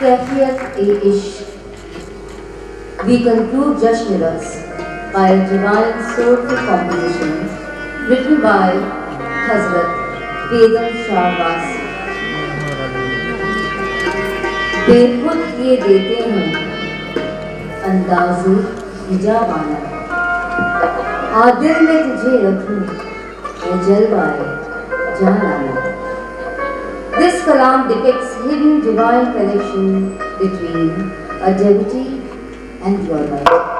कैफियत ए इश्क conclude Jashn Raqs by a divine soulful composition written by Hazrat Bedam Shah Wasi. बेखुद ये देते हैं अंदाज़ो हिजाबाना आ दिल में तुझे रखूँ मैं जलवाए जाना kalam depicts hidden divine connection between a devotee and life.